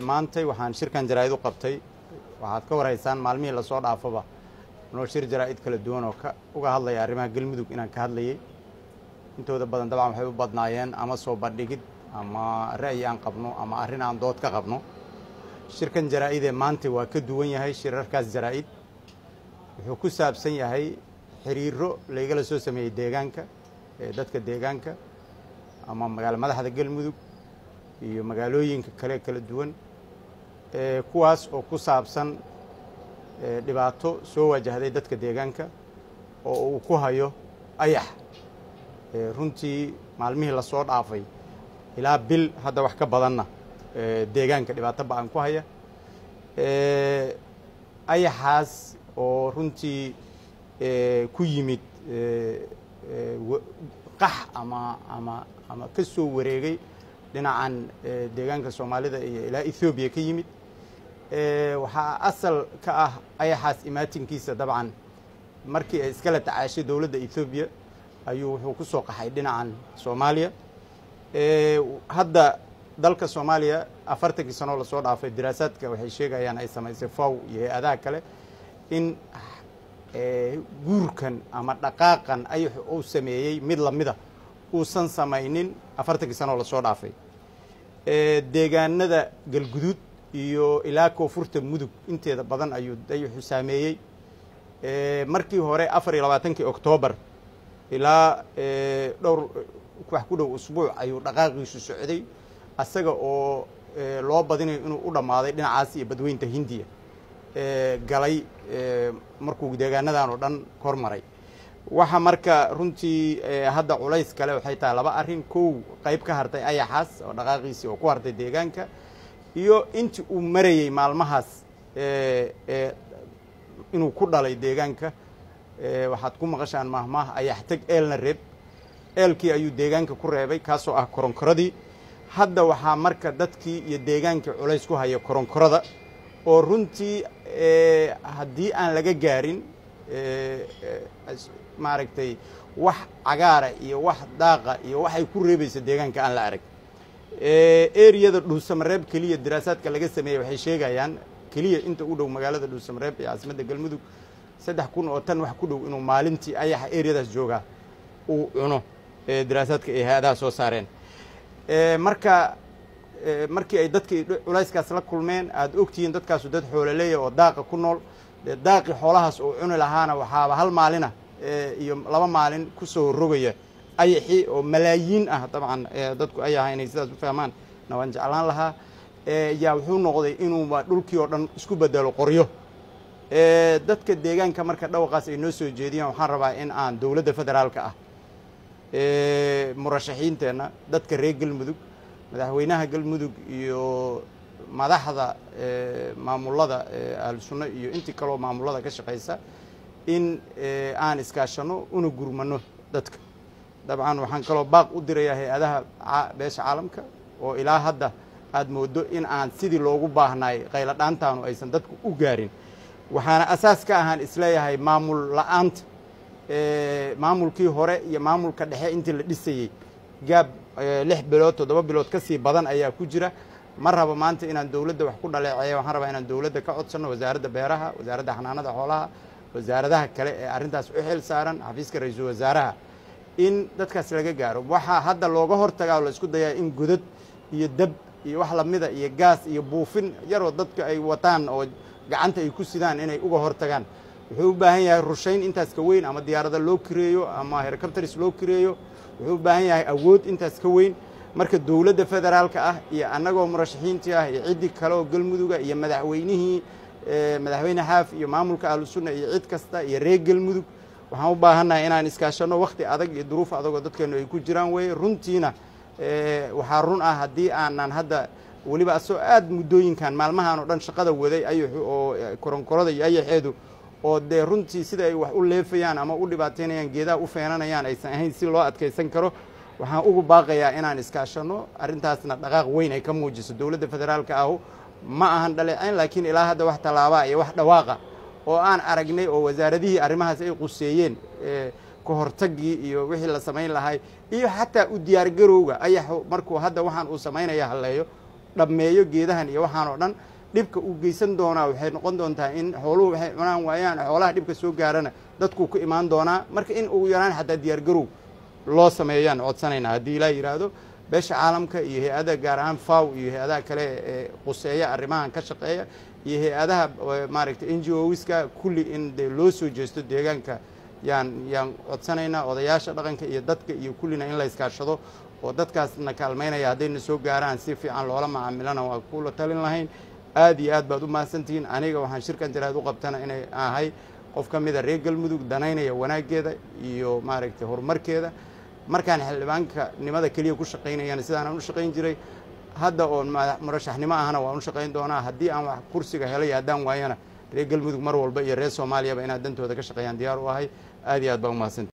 maantay waxaan shirkan jaraa'id u qabtay. Waxaad ka warhaysaan maalmihii la soo dhaafaba. Noo shir jaraa'id kala duwan oo uga hadlaya arrimaha galmudug inaan ka hadlayay. Intooda badan dabcan waxay u badnaayeen ama soo bandhigid ama ra'yi aan qabno ama arrin aan dood ka qabno. Shirkan jaraa'idee maanta waa ka duwan yahay shirarkaas jaraa'id. Wuxuu ku saabsan yahay xiriiro laygala soo sameeyey deegaanka ee dadka deegaanka ama magaalo madaxda galmudug iyo magaalooyinka kale kala duwan kuwaas oo ku saabsan dhibaato soo wajahday dadka deegaanka oo uu ku hayo ayax. Runtii maalmihii la soo dhaafay ilaa bil hadda wax ka badanna deegaanka dhibaato ba'an ku haya. Ayaxaas oo runtii ku yimid qax ama ama ama ka soo wareegay dhinacan deegaanka soomaalida iyo ilaa ethoobiya ka yimid. Waxaa asal ka ah ayaxaas imaatinkiisa dabcan. Markii ay iskala tacaashay dowladda ethoobiya ayuu wuxuu ku soo qaxay dhinacan soomaaliya. Hadda dalka soomaaliya afartankii sanoo la soo dhaafay diraasaadka waxay sheegayaan ay samaysay faw iyo hay'adaha kale in guurkan ama dhaqaaqan ayaxu uu sameeyey mid lamida uusan samaynin afartankii sanoo la soo dhaafay. Deegaanada galguduud iyo ilaa koonfurta mudug inteeda badan ayuu dayaxu saameeyey markii hore afar iyo labaatankii oktoobar ilaa dhowr wax ku dhow usbuuc ayuu dhaqaaqiisu socday asaga oo loo badinayo inuu u dhammaaday dhinacaas iyo badweynta hindiya. Galay markuu deegaanadan oo dhan kormaray waxa marka runtii hadda culays kale waxay tahay laba arrin. Kow qayb ka hartay ayaxaas oo dhaqaaqiisii oo ku hartay deegaanka. Iyo intii uu marayey maalmahaas inuu ku dhalay deegaanka waxaad ku maqashaan mahmaah ayax teg eelna reeb eelkii ayuu deegaanka ku reebay kaasoo ah koronkoradii. Hadda waxaa marka dadkii iyo deegaankii culays ku haya koronkorada. Oo runtii haddii aan laga gaarin maaragtay wax cagaara iyo wax daaqa iyo waxay ku reebaysa deegaanka aan la arag. Eriyada dhuusamareeb keliya diraasaadka laga sameeyey waxay sheegayaan keliya inta u dhow magaalada dhuusamareeb ee caasimadda galmudug saddex kun oo tan wax ku dhow inuu maalintii ayaxa eriyadaas joogaa uu cuno diraasaadka ay hay'adaha soo saareen. Marka markii ay dadkii culayskaas la kulmeen aada ogtihiin dadkaasu dad xoololeeya oo daaqa ku nool daaqii xoolahaas oo cuni lahaana waxaaba hal maalina iyo laba maalin ku soo rogaya ayaxii oo malaayiin ah dabcan dadku ayaha inay sidaas u fahmaan. Na waan jeclaan lahaa yaa wuxuu noqday inuuba dhulkii oo dhan isku bedelo qoryo. Dadka deegaanka marka dhawaqaas ay noo soo jeediyaan waxaan rabaa in aan dowladda federaalka ah murashaxiinteenna dadka reer galmudug madaxweynaha galmudug iyo madaxda maamulada ahlusunno iyo intii kaloo maamulada ka shaqaysa in aan iskaashano una gurmano dadka. Dabcan waxaan kaloo baaq u dirayaa hay'adaha beesha caalamka oo ilaa hadda aada moodo in aan sidii loogu baahnaay qaylo dhaantaanu aysan dadku u gaarin. Waxaana asaas ka ahaan is leeyahay maamul la'aanta maamulkii hore iyo maamulka dhexe intii la dhisayey. Gaab lix bilood toddoba bilood ka sii badan ayaa ku jira. Ma rabo maanta inaan dowladda wax ku dhaleeceeya waxaan rabaa inaan dowladda ka codsanno wasaaradda beeraha wasaaradda xanaanada xoolaha wasaaradaha kale ee arrintaas u xil saaran xafiiska ra'iisul wasaaraha in dadkaas laga gaaro. Waxaa hadda looga hortagaa oo la isku dayaa in godad iyo dab iyo wax lamida iyo gaas iyo buufin yaroo dadka ay wataan oo gacanta ay ku sidaan inay uga hortagaan. Wuxuu u baahan yahay rushayn intaas ka weyn ama diyaarada loo kireeyo ama hercopters loo kireeyo. Wuxuu u baahan yahay awood intaas ka weyn. Marka dowladda federaalka ah iyo annagoo murashaxiintii ah iyo ciddii kale oo galmuduga iyo madaxweynihii madaxweyne xaaf iyo maamulka ahlusunna iyo cid kasta iyo reer galmudug waxaan u baahannahay inaan iskaashanno wakhti adag iyo duruuf adagoo dadkeenu ay ku jiraan weye runtiina waxaa run ah haddii aanan hadda weliba asagoo aad muddooyinkan maalmahan oo dhan shaqada waday ayaxu oo koronkorada iyo ayaxeedu oo dee runtii sida ay wax u leefayaan ama u dhibaataynayaan geedaha u feenanayaan aysan ahayn si loo adkaysan karo waxaan ugu baaqayaa inaan iskaashanno arrintaasna dhaqaaq weyn ay ka muujiso dowladda federaalka ahu ma ahan dhaleecayn laakiin ilaa hadda wax tallaabaa iyo wax dhawaaqa oo aan aragnay oo wasaaradihii arrimahaas ay quseeyeen ka hortagii iyo wixii la samayn lahay iyo xataa u diyaargarowga ayaxu markuu hadda waxaan uu samaynaya halleeyo dhammeeyo geedahan iyo waxaan oo dhan dhibka uu geysan doonaa waxay noqon doontaa in xooluhu waxay cunaan waayaan xoolaha dhibka soo gaarana dadkuu ku imaan doonaa marka in ugu yaraan xataa diyaargarow loo sameeyaan codsanaynaa haddii ilaa yidhaahdo beesha caalamka iyo hay'adaha gaar ahaan faw iyo hay'adaha kale ee quseeya arrimahan ka shaqeeya iyo hay'adaha maaragtay n g oska kulli in dee loo soo jeesto deegaanka. Yaan yaan codsanaynaa odayaasha dhaqanka iyo dadka iyo kullina in la iskaashado oo dadkaasna kaalmaynaya haddayna soo gaaraan. Si fiican loola macaamilana waa kula talin lahayn. Aad iyo aad baad u mahadsantihiin aniga waxaan shirkan jiraad u qabtana inay ahay qof ka mida reer galmudug danaynaya wanaaggeeda iyo maaragtay horumarkeeda markaan xildhibaanka nimada keliya ku shaqaynayana sidaanaan u shaqayn jiray hadda oon murashaxnimo ahna waan u shaqayn doonaa. Haddii aan wax kursiga helay haddaan waayana reer galmudug mar walba iyo reer soomaaliyaba inaad dantooda ka shaqeeyaan diyaar u ahay. Aad iyo aad baa u mahadsanti